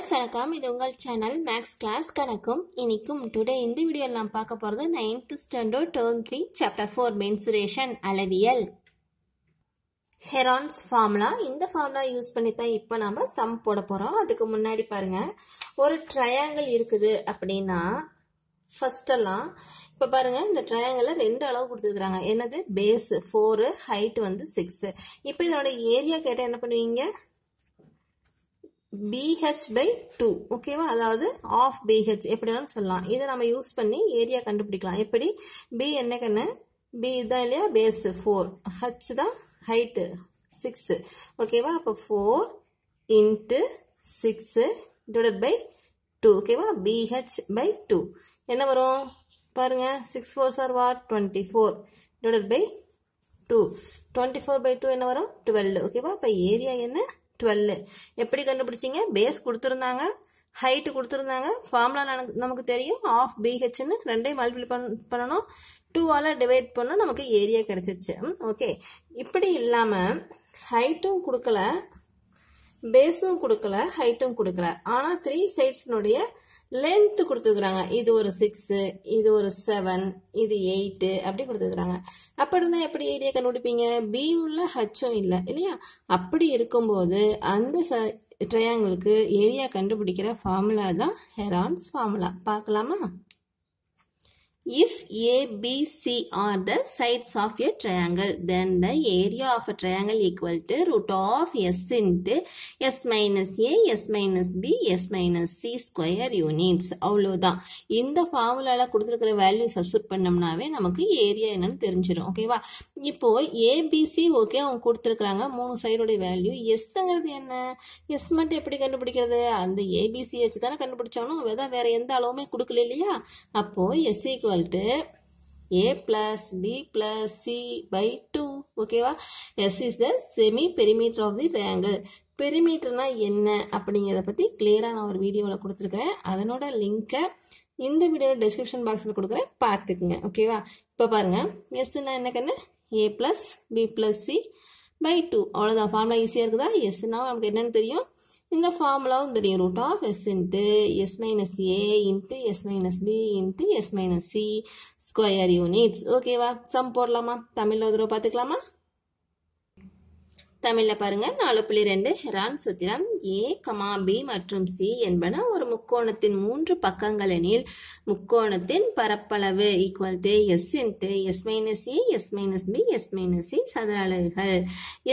Viewers வணக்கம். இது உங்கள் சேனல் மேக்ஸ் கிளாஸ் கணக்கும் இன்றைக்கும் டுடே இந்த வீடியோவில் நாம் பார்க்க போகிறது ninth standard term three chapter four mensuration அளவியல் ஹெரான்ஸ் ஃபார்முலா இந்த ஃபார்முலா யூஸ் பண்ணி தான் இப்போ நம்ம சம் போட போகிறோம் அதுக்கு முன்னாடி பாருங்கள் ஒரு ட்ரையாங்கிள் இருக்குது அப்படின்னா ஃபஸ்ட்டெல்லாம் இப்போ பாருங்கள் இந்த ட்ரையாங்கிளில் ரெண்டு அளவு கொடுத்துருக்குறாங்க. என்னது? பேஸு ஃபோரு ஹைட் வந்து சிக்ஸு இப்போ இதனோட ஏரியா கேட்டால் என்ன பண்ணுவீங்க? பிஹெச் பை டூ ஓகேவா அதாவது ஆஃப் பிஹெச் எப்படினாலும் சொல்லலாம். இதை நம்ம யூஸ் பண்ணி ஏரியா கண்டுபிடிக்கலாம். எப்படி? பி என்ன? பி தான் இல்லையா? பேஸ் ஃபோர் ஹச் தான் ஹைட்டு சிக்ஸு ஓகேவா அப்போ four into six divide by two ஓகேவா பிஹெச் பை டூ என்ன வரும்? பாருங்க. சிக்ஸ் ஃபோர் சார் வா? Twenty four divide by two twenty four by two என்ன வரும்? டுவெல் ஓகேவா இப்போ ஏரியா என்ன? டுவெல் எப்படி கண்டுபிடிச்சிங்க? பேஸ் கொடுத்துருந்தாங்க. ஹைட்டு கொடுத்துருந்தாங்க. ஃபார்முலா நமக்கு தெரியும். ஆஃப் பிஹெச்னு ரெண்டையும் மல்டிபிள் பண் பண்ணணும். டூவால் டிவைட் பண்ணால் நமக்கு ஏரியா கிடச்சிச்சு ஓகே இப்படி இல்லாமல் ஹைட்டும் கொடுக்கல. பேஸும் கொடுக்கல. ஹைட்டும் கொடுக்கல. ஆனால் த்ரீ சைட்ஸ்னுடைய லென்த்து கொடுத்துருக்குறாங்க. இது ஒரு சிக்ஸு இது ஒரு செவன் இது எயிட்டு அப்படி கொடுத்துருக்குறாங்க. அப்படி இருந்தால் எப்படி ஏரியா கண்டுபிடிப்பீங்க? பி உள்ள ஹச்சும் இல்லை இல்லையா? அப்படி இருக்கும்போது அந்த ச ட்ரையாங்கிளுக்கு ஏரியா கண்டுபிடிக்கிற ஃபார்முலா தான் ஹெரான்ஸ் ஃபார்முலா பார்க்கலாமா? If A, B, C are the sides of a triangle, then the area of a triangle equal to root of S into S minus A, S minus B, S minus C square units. அவ்வளோதான் இந்த ஃபார்முலாவில் கொடுத்துருக்கிற value substitute பண்ணோம்னாவே நமக்கு area என்னன்னு தெரிஞ்சிடும் ஓகேவா இப்போ ABC okay அவங்க கொடுத்துருக்குறாங்க. மூணு சைடோடைய வேல்யூ எஸ்ங்கிறது என்ன? எஸ் மட்டும் எப்படி கண்டுபிடிக்கிறது? அந்த ஏபிசி வச்சு தானே கண்டுபிடிச்சாலும் அதான் வேற எந்த அளவுமே கொடுக்கல இல்லையா? அப்போ S equal to A plus B plus C by two ஓகேவா S is the semi perimeter of the triangle பெரிமீட்டர்னா என்ன அப்படிங்கிறத பற்றி கிளியராக நான் ஒரு வீடியோவில் கொடுத்துருக்குறேன். அதனோட லிங்க்கை இந்த வீடியோ டிஸ்கிரிப்ஷன் பாக்ஸில் கொடுக்குறேன். பார்த்துக்குங்க. ஓகேவா இப்போ பாருங்கள் எஸ்னா என்ன கண்ணு? A plus B plus C by two அவ்வளோதான் ஃபார்முலா ஈஸியாக இருக்குதா? எஸ்னா நமக்கு என்னென்னு தெரியும்? இந்த ஃபார்முலாவும் தெரியும் root of S into S minus A into S minus B into S minus C square units ஓகேவா சம் போடலாமா? தமிழில் ஒரு தடவை பார்த்துக்கலாமா? தமிழில் பாருங்கள் நாலு புள்ளி ரெண்டு. ஹெரான் சுத்திரம் ஏ கமா பி மற்றும் சி என்பன ஒரு முக்கோணத்தின் மூன்று பக்கங்கள் எனில் முக்கோணத்தின் பரப்பளவு equal to S into S minus A S minus B S minus C சதுர அலகுகள்.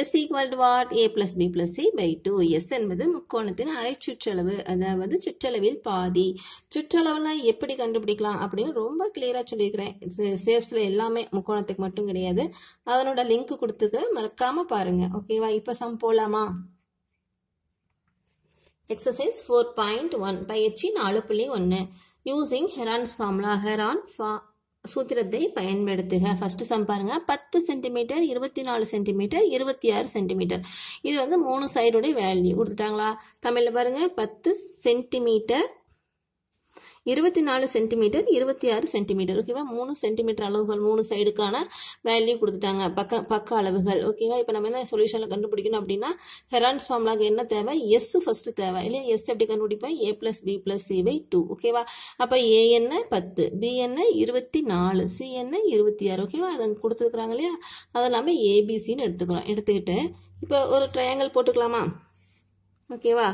S equal to what A plus B plus C by two S என்பது முக்கோணத்தின் அரை சுற்றளவு அதாவது சுற்றளவில் பாதி. சுற்றளவுனா எப்படி கண்டுபிடிக்கலாம் அப்படின்னு ரொம்ப கிளியராக சொல்லியிருக்கிறேன். சேஃப்ஸில் எல்லாமே முக்கோணத்துக்கு மட்டும் கிடையாது. அதனோட லிங்க் கொடுத்துருக்க மறக்காமல் பாருங்கள் ஓகே ஓகேவா இப்போ சம் போலாமா எக்ஸசைஸ் ஃபோர் பாயிண்ட் ஒன் பயிற்சி நாலு புள்ளி ஒன்று யூசிங் ஹெரான்ஸ் ஃபார்முலா ஹெரான் ஃபா சூத்திரத்தை பயன்படுத்துக. ஃபர்ஸ்ட் சம் பாருங்க. பத்து சென்டிமீட்டர் இருபத்தி நாலு சென்டிமீட்டர் இருபத்தி ஆறு சென்டிமீட்டர் இது வந்து மூணு சைடுடைய வேல்யூ கொடுத்துட்டாங்களா? தமிழில் பாருங்க. பத்து சென்டிமீட்டர் இருபத்தி நாலு சென்டிமீட்டர் இருபத்தி ஆறு சென்டிமீட்டர் ஓகேவா மூணு சென்டிமீட்டர் அளவுகள் மூணு சைடுக்கான வேல்யூ கொடுத்துட்டாங்க. பக்க பக்க அளவுகள். ஓகேவா இப்போ நம்ம என்ன சொல்யூஷனில் கண்டுபிடிக்கணும் அப்படின்னா ஹெரான்ஸ் ஃபார்முலாக்கு என்ன தேவை? எஸ் ஃபர்ஸ்ட் தேவை. இல்லையா? எஸ் எப்படி கண்டுபிடிப்போம் A plus B plus C by two ஓகேவா அப்போ ஏ என்ன பத்து பி என்ன இருபத்தி நாலு சி என்ன இருபத்தி ஆறு ஓகேவா அதை கொடுத்துருக்குறாங்க இல்லையா? அதை நம்ம ஏபிசின்னு எடுத்துக்கிறோம். எடுத்துக்கிட்டு இப்போ ஒரு ட்ரையாங்கிள் போட்டுக்கலாமா? ஓகேவா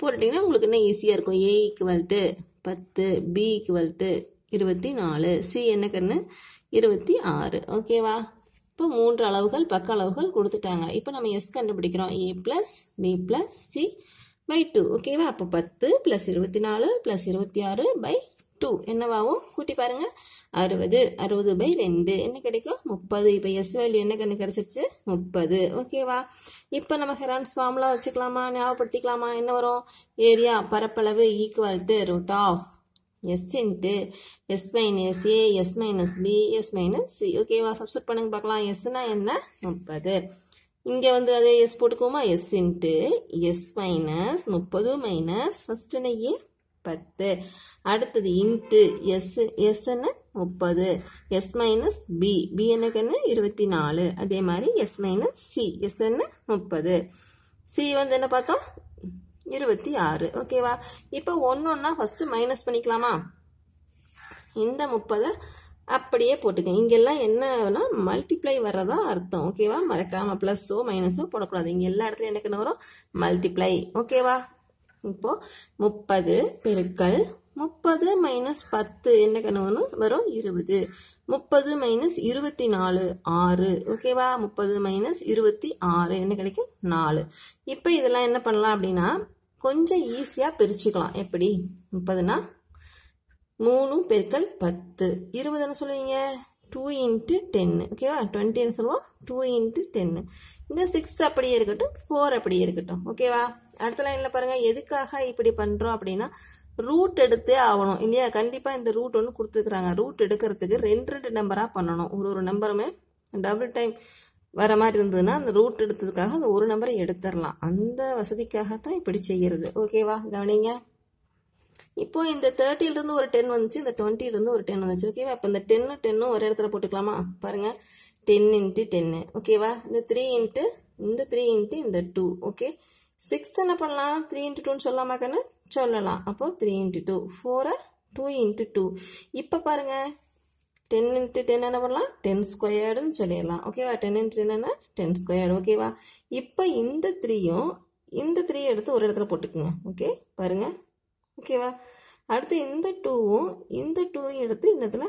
போட்டுட்டிங்கன்னா உங்களுக்கு இன்னும் ஈஸியாக இருக்கும்? ஏ ஈக்குவல் டு பத்து பி ஈக்குவல் டு இருபத்தி நாலு சி என்ன கண்ணு? இருபத்தி ஆறு ஓகேவா இப்போ மூன்று அளவுகள் பக்க அளவுகள் கொடுத்துட்டாங்க. இப்போ நம்ம எஸ் கண்டுபிடிக்கிறோம். A plus B plus C by two ஓகேவா அப்போ பத்து ப்ளஸ் இருபத்தி நாலு ப்ளஸ் இருபத்தி ஆறு பை டூ என்னவாகும் கூட்டி பாருங்க. அறுபது அறுபது பை ரெண்டு. என்ன கிடைக்கும்? முப்பது. இப்போ எஸ் வேல்யூ என்ன கண்ணு கிடச்சிருச்சு? முப்பது. ஓகேவா இப்போ நம்ம ஹெரான்ஸ் ஃபார்முலா வச்சுக்கலாமா? ஞாபகப்படுத்திக்கலாமா? என்ன வரும்? ஏரியா பரப்பளவு equal to root of S into S minus A S minus B S minus C ஓகேவா சப்ஸ்டியூட் பண்ணுங்க பார்க்கலாம். எஸ்னா என்ன? முப்பது. இங்கே வந்து அதே எஸ் போட்டுக்குவோமா? எஸ் இன்ட்டு எஸ் மைனஸ் முப்பது மைனஸ் ஃபஸ்ட்டு என்ன ஏ பத்து. அடுத்தது இன்ட்டு எஸ் எஸ்ன்னு முப்பது. எஸ் மைனஸ் பி பி என்னக்குன்னு இருபத்தி நாலு அதே மாதிரி எஸ் மைனஸ் சி எஸ்ன்னு முப்பது. சி வந்து என்ன பார்த்தோம்? இருபத்தி ஆறு ஓகேவா இப்போ ஒன்று ஒன்றா ஃபஸ்ட்டு மைனஸ் பண்ணிக்கலாமா? இந்த முப்பதை அப்படியே போட்டுக்க. இங்கெல்லாம் என்னன்னா மல்டிப்ளை வர்றதா அர்த்தம். ஓகேவா மறக்காமல் ப்ளஸ்ஸோ மைனஸோ போடக்கூடாது. இங்கே எல்லா இடத்துலையும் எனக்கு என்ன வரும்? மல்டிப்ளை ஓகேவா இப்போ முப்பது பெருக்கல் முப்பது மைனஸ் பத்து என்ன கணவனு வரும்? இருபது. முப்பது மைனஸ் இருபத்தி நாலு ஆறு ஓகேவா முப்பது மைனஸ் இருபத்தி ஆறு என்ன கிடைக்கும்? நாலு. இப்போ இதெல்லாம் என்ன பண்ணலாம் அப்படின்னா கொஞ்சம் ஈஸியாக பிரிச்சுக்கலாம். எப்படி? முப்பதுனா மூணு பெருக்கல் பத்து. இருபதுன்னு சொல்லுவீங்க? டூ இன்ட்டு டென்னு ஓகேவா டுவெண்ட்டின்னு சொல்லுவோம். டூ இன்ட்டு டென்னு இந்த சிக்ஸ் அப்படியே இருக்கட்டும் ஃபோர் அப்படியே இருக்கட்டும். ஓகேவா அடுத்த லைனில் பாருங்கள் எதுக்காக இப்படி பண்ணுறோம் அப்படின்னா ரூட் எடுத்தே ஆகணும் இல்லையா? கண்டிப்பாக இந்த ரூட் ஒன்று கொடுத்துருக்குறாங்க ரூட் எடுக்கிறதுக்கு ரெண்டு ரெண்டு நம்பராக பண்ணணும். ஒரு ஒரு நம்பருமே டபுள் டைம் வர மாதிரி இருந்ததுன்னா அந்த ரூட் எடுத்ததுக்காக அந்த ஒரு நம்பரை எடுத்துடலாம். அந்த வசதிக்காகத்தான் இப்படி செய்கிறது ஓகேவா கவனிங்க. இப்போ இந்த தேர்ட்டிலிருந்து ஒரு டென் வந்துச்சு இந்த டுவெண்ட்டிலிருந்து ஒரு டென் வந்துச்சு. ஓகேவா இப்போ இந்த டென்னு டென்னும் ஒரு இடத்துல போட்டுக்கலாமா? பாருங்கள் டென் இன்ட்டு டென்னு ஓகேவா இந்த த்ரீ இன்ட்டு இந்த த்ரீ இன்ட்டு இந்த டூ ஓகே சிக்ஸ் என்ன பண்ணலாம்? த்ரீ இன்ட்டு டூன்னு சொல்லலாமா கண்ணு சொல்லலாம். அப்போ த்ரீ இன்ட்டு டூ ஃபோரை டூ இன்ட்டு டூ இப்போ பாருங்க. டென் இன்ட்டு டென் என்ன பண்ணலாம்? டென் ஸ்கொயர்டுன்னு சொல்லிடலாம். ஓகேவா டென் இன்ட்டு டென் என்ன? டென் ஸ்கொயர்டு ஓகேவா இப்போ இந்த த்ரீயும் இந்த த்ரீ எடுத்து ஒரு இடத்துல போட்டுக்குங்க. ஓகே பாருங்கள் ஓகேவா அடுத்து இந்த டூவும் இந்த டூவும் எடுத்து இந்த இடத்துல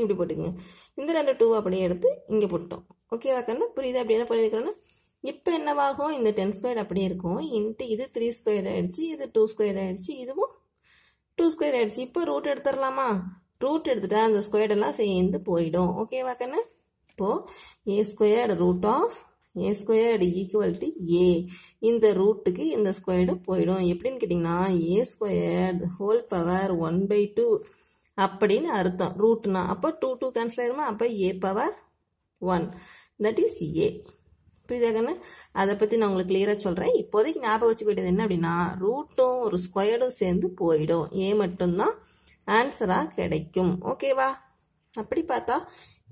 இப்படி போட்டுக்குங்க. இந்த ரெண்டு டூ அப்படியே எடுத்து இங்கே போட்டோம் ஓகேவா கண்ணு? புரியுது? அப்படி என்ன பண்ணியிருக்கிறோன்னா இப்போ என்னவாகும்? இந்த டென் ஸ்கொயர் அப்படியே இருக்கும். இன்ட்டு இது த்ரீ ஸ்கொயர் ஆகிடுச்சு இது டூ ஸ்கொயர் ஆகிடுச்சு இதுவும் டூ ஸ்கொயர் ஆகிடுச்சு இப்போ ரூட் எடுத்துடலாமா? ரூட் எடுத்துட்டா அந்த ஸ்கொயர் எல்லாம் சேர்ந்து போயிடும். ஓகேவா கண்ணு? இப்போது A squared root of A squared equal to A இந்த ரூட்டுக்கு இந்த ஸ்கொயர்டு போயிடும். எப்படின்னு கேட்டிங்கன்னா A squared whole power one by two அப்படின்னு அர்த்தம். ரூட்னா அப்போ டூ டூ கேன்சல் ஆயிருமா? அப்போ A power one that is A புரியுதா அதை பற்றி நான் உங்களுக்கு கிளியராக சொல்கிறேன் இப்போதைக்கு ஞாபகம் வச்சு என்ன அப்படின்னா ரூட்டும் ஒரு ஸ்கொயர்டும் சேர்ந்து போயிடும். ஏ மட்டும்தான் ஆன்சராக கிடைக்கும். ஓகேவா அப்படி பார்த்தா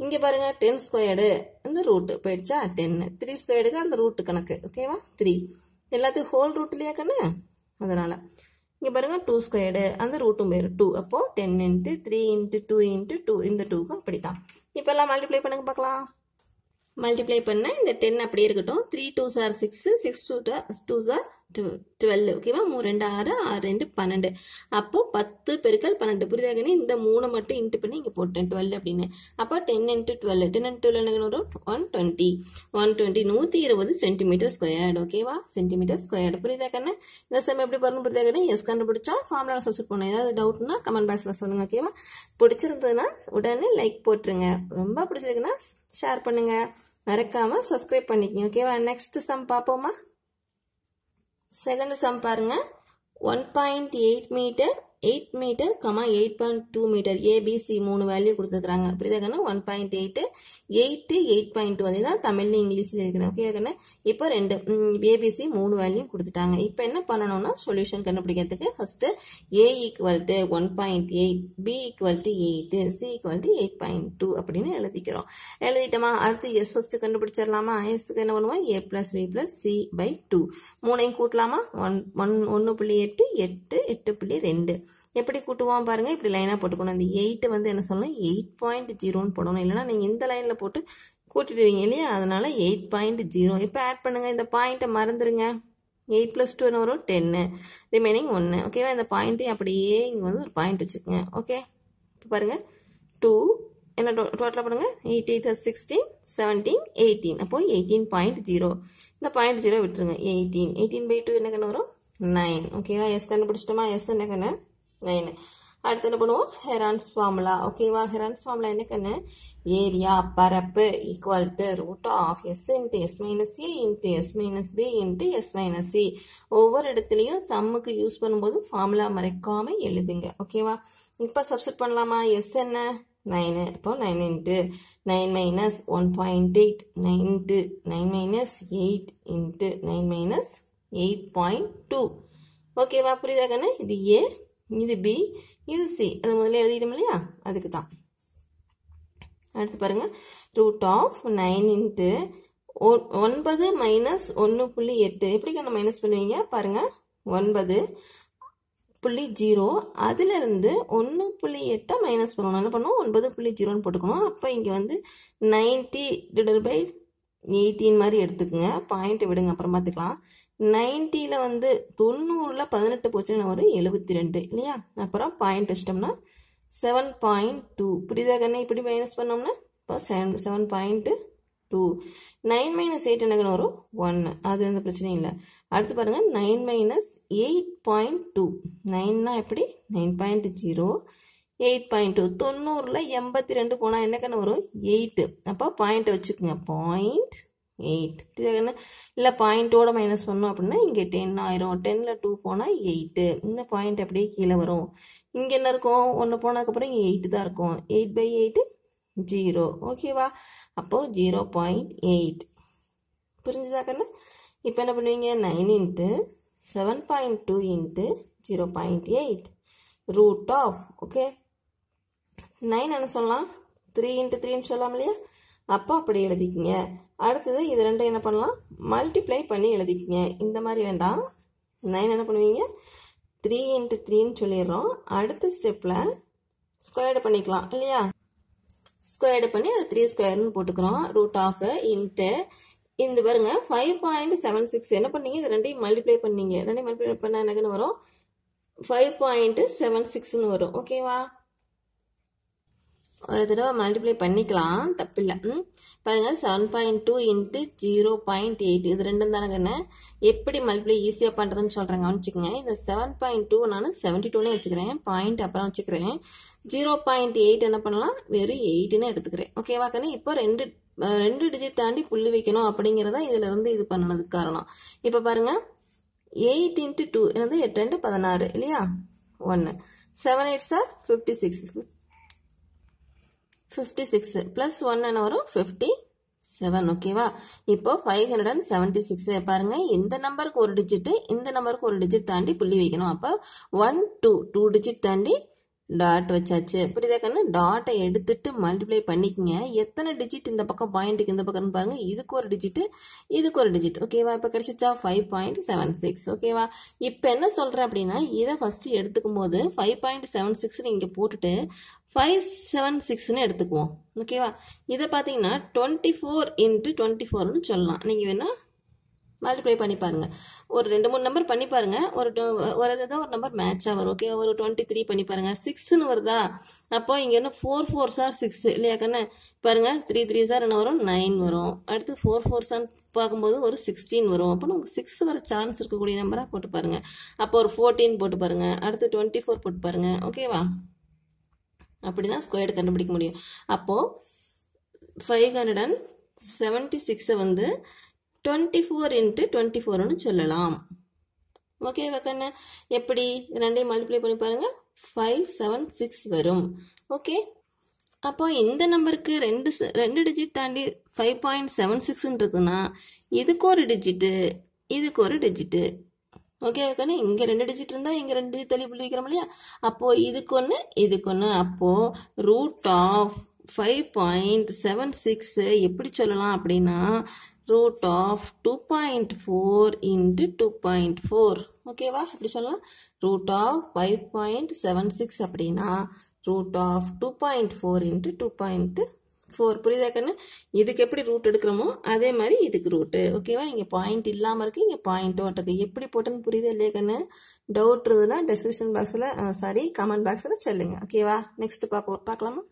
இங்கே பாருங்க டென் ஸ்கொயர்டு இந்த ரூட்டு போயிடுச்சா? டென்னு த்ரீ ஸ்கொயர்டுக்கு அந்த ரூட்டு கணக்கு. ஓகேவா த்ரீ எல்லாத்தையும் ஹோல் ரூட் இல்லையா கண்ணு? அதனால். இங்கே பாருங்க டூ ஸ்கொயர்டு அந்த ரூட்டும் போயிடும் டூ அப்போது ten into three into two into two இந்த டூக்கும் அப்படி தான் இப்போ எல்லாம் மல்டிப்ளை பண்ணுங்க பார்க்கலாம். மல்டிப்ளை பண்ணால் இந்த டென் அப்படியே இருக்கட்டும். Three two are six six two two are twelve ஓகேவா மூணு ரெண்டு ஆறு ஆறு ரெண்டு பன்னெண்டு. அப்போது பத்து பெருக்கள் பன்னெண்டு. புரியுதாங்கன்னு இந்த மூணை மட்டும் இன்ட்டு பண்ணி இங்கே போட்டேன் டுவெல் அப்படின்னு. அப்போ ten into twelve ten into twelve என்ன ஒன் டுவெண்ட்டி ஒன் டுவெண்ட்டி நூற்றி இருபது சென்டிமீட்டர் ஸ்கொயர்டு ஓகேவா சென்டிமீட்டர் ஸ்கொயர்டு புரியுதா இந்த சம் எப்படி பண்ணணும் புரியுதா எஸ் கண்டுபிடிச்சா ஃபார்முலா சப்ஸ்ட் பண்ணணும் ஏதாவது டவுட்னா கமெண்ட் பாக்ஸில் சொல்லுங்கள் ஓகேவா பிடிச்சிருந்ததுன்னா உடனே லைக் போட்டுருங்க. ரொம்ப பிடிச்சிருக்குன்னா ஷேர் பண்ணுங்கள் மறக்காம சப்ஸ்கிரைப் பண்ணிக்கங்க ஓகேவா நெக்ஸ்ட் சம் பார்ப்போமா? செகண்ட் சம் பாருங்க. One point eight metre eight metre comma eight point two metre ABC மூணு வேல்யூ கொடுத்துருக்குறாங்க. புரியுதா one point eight eight eight point two அதுதான் தமிழ்லையும் இங்கிலீஷில் இருக்கிறேன் ஓகே இப்போ ரெண்டு ஏபிசி மூணு வேல்யூ கொடுத்துட்டாங்க. இப்போ என்ன பண்ணணும்னா சொல்யூஷன் கண்டுபிடிக்கிறதுக்கு first A equal to one point eight B equal to eight C equal to eight point two அப்படின்னு எழுதிக்கிறோம். எழுதிட்டோமா? அடுத்து எஸ் ஃபஸ்ட்டு கண்டுபிடிச்சிடலாமா? எஸ்க்கு என்ன பண்ணுவோம்? A plus B plus C by two மூணையும் கூட்டலாமா? ஒன் ஒன் ஒன்று புள்ளி எட்டு எட்டு எட்டு புள்ளி ரெண்டு. எப்படி கூட்டுவோம் பாருங்க இப்படி லைனாக போட்டுக்கணும். இந்த எயிட்டு வந்து என்ன சொல்லணும்? எயிட் பாயிண்ட் ஜீரோன்னு போடணும். இல்லைன்னா நீங்கள் இந்த லைனில் போட்டு கூட்டிடுவீங்க இல்லையா? அதனால எயிட் பாயிண்ட் ஜீரோ இப்போ ஆட் பண்ணுங்கள் இந்த பாயிண்ட்டை மறந்துடுங்க எயிட் ப்ளஸ் டூ என்ன வரும்? டென்னு ரிமைனிங் ஒன்று ஓகேவா இந்த பாயிண்ட்டையும் அப்படியே இங்கே வந்து ஒரு பாயிண்ட் வச்சுக்கோங்க. ஓகே இப்போ பாருங்கள் டூ என்ன டோ டோட்டலாக பண்ணுங்கள் eight eight sixteen seventeen eighteen அப்போ எயிட்டீன் பாயிண்ட் ஜீரோ இந்த பாயிண்ட் ஜீரோ விட்டுருங்க. எயிட்டீன் எயிட்டீன் பை டூ என்ன கண்ணு வரும்? நைன் ஓகேவா எஸ் கண்டுபிடிச்சிட்டோமா? எஸ் என்ன கண்ணு? நைன் அடுத்து என்ன பண்ணுவோம் ஹெரான்ஸ் ஃபார்முலா ஓகேவா ஹெரான்ஸ் ஃபார்முலா என்ன கண்ணு ஏரியா பரப்பு equal to root of S into S minus A into S minus B into S minus C ஒவ்வொரு இடத்துலையும் சம்முக்கு யூஸ் பண்ணும்போது ஃபார்முலா மறைக்காம எழுதுங்க. ஓகேவா இப்போ சப்ஸ்டிட் பண்ணலாமா? எஸ் என்ன? நைனு இப்போ nine into nine minus one point eight nine into nine minus eight into nine minus eight point two ஓகேவா புரியுதா கண்ணு? இது ஏ இது பி இது சி அதை முதல்ல எழுதிட்டோம் இல்லையா? அதுக்கு தான் அடுத்து பாருங்கள் ரூட் ஆஃப் நைன் இன்ட்டு ஒன்பது மைனஸ் ஒன்று புள்ளி எட்டு. எப்படி மைனஸ் பண்ணுவீங்க? பாருங்க. ஒன்பது புள்ளி ஜீரோ அதிலிருந்து ஒன்று புள்ளி எட்டை மைனஸ் பண்ணணும். என்ன பண்ணுவோம்? ஒன்பது புள்ளி ஜீரோன்னு போட்டுக்கணும். அப்போ இங்கே வந்து நைன்ட்டி டிவைட் பை எயிட்டீன் மாதிரி எடுத்துக்கோங்க. பாயிண்ட்டை விடுங்க. அப்புறம் பார்த்துக்கலாம். நைன்ட்டியில் வந்து தொண்ணூறில் பதினெட்டு போச்சுன்னா வரும் எழுபத்தி ரெண்டு இல்லையா? அப்புறம் பாயிண்ட் வச்சிட்டோம்னா செவன் பாயிண்ட் டூ புரியுதா கண்ணே? இப்படி மைனஸ் பண்ணோம்னா இப்போ seven seven point two nine minus eight என்ன வரும்? ஒன்று அது எந்த பிரச்சனையும் இல்லை. அடுத்து பாருங்கள் nine minus eight point two நைன்னா எப்படி? Nine point zero eight point two தொண்ணூறில் எண்பத்தி ரெண்டு போனால் என்னக்கன்னு வரும்? எயிட்டு அப்போ பாயிண்ட்டை வச்சுக்கோங்க. Point eight. என்ன இல்லை பாயிண்ட்டோட மைனஸ் பண்ணோம் அப்படின்னா இங்கே டென் ஆயிரும். டென்னில் டூ போனால் எயிட்டு. இந்த பாயிண்ட் அப்படியே கீழே வரும். இங்கே என்ன இருக்கும்? ஒன்று போனதுக்கப்புறம் இங்கே எயிட்டு தான் இருக்கும். எயிட் பை எயிட்டு ஜீரோ ஓகேவா அப்போது ஜீரோ பாயிண்ட் எயிட் புரிஞ்சுதா கண்ணா? இப்போ என்ன பண்ணுவீங்க? Nine into seven point two into zero point eight root of okay nine என்ன சொல்லலாம்? த்ரீ இன்ட்டு த்ரீன்னு சொல்லலாம் இல்லையா? அப்போ அப்படி எழுதிக்கிங்க. அடுத்தது இது ரெண்டும் என்ன பண்ணலாம்? மல்டிப்ளை பண்ணி எழுதிக்கிங்க. இந்த மாதிரி வேண்டாம். நைன் என்ன பண்ணுவீங்க? த்ரீ இன்ட்டு த்ரீன்னு சொல்லிடுறோம். அடுத்த ஸ்டெப்பில் ஸ்கொயர்டு பண்ணிக்கலாம் இல்லையா? ஸ்கொயர்டு பண்ணி அது த்ரீ ஸ்கொயர்னு போட்டுக்கிறோம். ரூட் ஆஃப் இன்ட்டு இந்த பாருங்க ஃபைவ் பாயிண்ட் செவன் சிக்ஸ் என்ன பண்ணீங்க? இது ரெண்டையும் மல்டிப்ளை பண்ணீங்க. ரெண்டையும் மல்டிப்ளை பண்ணால் எனக்குன்னு வரும்? ஃபைவ் பாயிண்ட்டு செவன் சிக்ஸ்னு வரும். ஓகேவா ஒரு தடவை மல்டிப்ளை பண்ணிக்கலாம் தப்பில்லை. ம்? பாருங்கள் seven point two into zero point eight இது ரெண்டும் தானே தானேங்கண்ண எப்படி மல்டிப்ளை ஈஸியாக பண்ணுறதுன்னு சொல்கிறேன் கவனிச்சுக்கோங்க. இந்த செவன் பாயிண்ட் டூ நான் செவன்ட்டி டூனே வச்சுக்கிறேன் பாயிண்ட் அப்புறம் வச்சுக்கிறேன். ஜீரோ பாயிண்ட் எயிட் என்ன பண்ணலாம்? வெறும் எயிட்டுன்னு எடுத்துக்கிறேன். ஓகேவா கண்ணு? இப்போ ரெண்டு ரெண்டு டிஜிட் தாண்டி புள்ளி வைக்கணும் அப்படிங்கிறத இதிலிருந்து இது பண்ணதுக்கு காரணம். இப்போ பாருங்கள் எயிட் இன்ட்டு டூ என்னது? எட்டு ரெண்டு பதினாறு இல்லையா? ஒன்று seven eight sir fifty six fifty six plus one என்ன வரும் ஃபிஃப்டி செவன் ஓகேவா இப்போ five hundred and seventy six பாருங்கள் இந்த நம்பருக்கு ஒரு டிஜிட்டு இந்த நம்பருக்கு ஒரு டிஜிட் தாண்டி புள்ளி வைக்கணும். அப்போ ஒன் டூ டூ டிஜிட் தாண்டி டாட் வச்சாச்சு. புரியுதா கண்ணு? டாட்டை எடுத்துட்டு மல்டிப்ளை பண்ணிக்கங்க. எத்தனை டிஜிட் இந்த பக்கம் பாயிண்ட்டுக்கு இந்த பக்கம்னு பாருங்கள் இதுக்கு ஒரு டிஜிட்டு இதுக்கு ஒரு டிஜிட் ஓகேவா இப்போ கிடச்சிச்சா? ஃபைவ் பாயிண்ட் செவன் சிக்ஸ் ஓகேவா இப்போ என்ன சொல்கிறேன் அப்படின்னா இதை ஃபஸ்ட்டு எடுத்துக்கும் போது ஃபைவ் பாயிண்ட் செவன் சிக்ஸ்னு இங்கே போட்டுட்டு ஃபைவ் செவன் சிக்ஸ்னு எடுத்துக்குவோம். ஓகேவா இதை பார்த்தீங்கன்னா டுவெண்ட்டி ஃபோர் இன்ட்டு டுவெண்ட்டி ஃபோர்னு சொல்லலாம். நீங்கள் வேணால் மல்டிப்ளை பண்ணி பாருங்கள் ஒரு ரெண்டு மூணு நம்பர் பண்ணி பாருங்கள் ஒரு ஒரு ஏதாவது ஒரு நம்பர் மேட்சாக வரும் ஓகே ஒரு டுவெண்ட்டி த்ரீ பண்ணி பாருங்கள் சிக்ஸ்னு வருதா? அப்போ இங்கே என்ன ஃபோர் ஃபோர் சார் சிக்ஸ் இல்லையா கண்ணே? பாருங்கள் த்ரீ த்ரீ சார் என்ன வரும்? நைன் வரும். அடுத்து ஃபோர் ஃபோர் சார் பார்க்கும்போது ஒரு சிக்ஸ்டீன் வரும். அப்போ நமக்கு சிக்ஸ் வர சான்ஸ் இருக்கக்கூடிய நம்பராக போட்டு பாருங்கள் அப்போ ஒரு ஃபோர்டீன் போட்டு பாருங்கள் அடுத்து டுவெண்ட்டி ஃபோர் போட்டு பாருங்கள் ஓகேவா அப்படி தான் ஸ்கொயர்டு கண்டுபிடிக்க முடியும். அப்போது ஃபைவ் ஹண்ட்ரட் அண்ட் செவன்ட்டி சிக்ஸை வந்து டுவெண்ட்டி ஃபோர் இன்ட்டு டுவெண்ட்டி ஃபோர்னு சொல்லலாம். ஓகே கண்ணு எப்படி? ரெண்டையும் மல்டிப்ளை பண்ணி பாருங்கள் ஃபைவ் செவன் சிக்ஸ் வரும். ஓகே அப்போ இந்த நம்பருக்கு ரெண்டு ரெண்டு டிஜிட் தாண்டி ஃபைவ் பாயிண்ட் செவன் சிக்ஸ்ன்னு இதுக்கு ஒரு டிஜிட்டு இதுக்கு ஒரு டிஜிட்டு ஓகே கண்ணு இங்கே ரெண்டு டிஜிட் இருந்தால் இங்கே ரெண்டு டிஜிட் தள்ளி புள்ளி வைக்கிறோம் இல்லையா? அப்போது இதுக்கு ஒன்று இதுக்கு ஒன்று அப்போது root of five point seven six எப்படி சொல்லலாம் அப்படின்னா root of two point four into two point four ஓகேவா எப்படி சொல்லலாம். Root of five point seven six அப்படின்னா root of two point four into two point four புரியுதா கண்ணு? இதுக்கு எப்படி ரூட் எடுக்கிறோமோ அதே மாதிரி இதுக்கு ரூட்டு ஓகேவா இங்கே பாயிண்ட் இல்லாமல் இருக்குது இங்கே பாயிண்ட்டும் இருக்குது எப்படி போட்டேன்னு புரியுது இல்லையா கண்ணு? டவுட் இருந்ததுன்னா டெஸ்கிரிப்ஷன் பாக்ஸில் சாரி கமெண்ட் பாக்ஸில் சொல்லுங்கள் ஓகேவா நெக்ஸ்ட் பார்ப்போம் பார்க்கலாமா?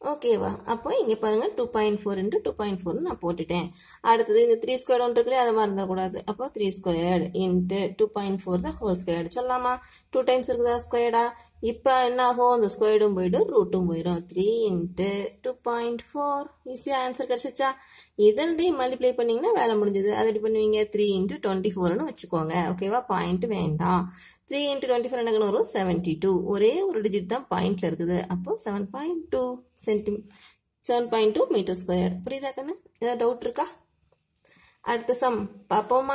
ஓகேவா அப்போ இங்கே பாருங்கள் two point four into two point ஃபோர்னு நான் போட்டுட்டேன். அடுத்தது இந்த த்ரீ ஸ்கொயர் ஒன்று இருக்குல்லையே அதை மாதிரி இருந்துடக்கூடாது அப்போ three squared into two point four தான் ஹோல் ஸ்கொயர்டு சொல்லலாமா? டூ டைம்ஸ் இருக்குதா ஸ்கொயர்டா இப்போ என்ன ஆகும்? அந்த ஸ்கொயர்டும் போயிடும் ரூட்டும் போயிடும். Three into two point four ஈஸியாக ஆன்சர் கிடச்சிச்சா? இதன்டையும் மல்டிப்ளை பண்ணிங்கன்னா வேலை முடிஞ்சது. அதை எப்படி பண்ணுவீங்க? த்ரீ இன்ட்டு டுவெண்ட்டி ஃபோர்னு வச்சுக்கோங்க. ஓகேவா பாயிண்ட் வேண்டாம். த்ரீ இன்ட்டு டுவெண்ட்டி ஃபோர் என்ன வரும்? செவன்ட்டி டூ ஒரே ஒரு டிஜிட் தான் பாயிண்ட்ல இருக்குது. அப்போ seven point two centi seven point two metre square புரியுதா கண்ணு? ஏதாவது டவுட் இருக்கா? அடுத்த சம் பார்ப்போமா?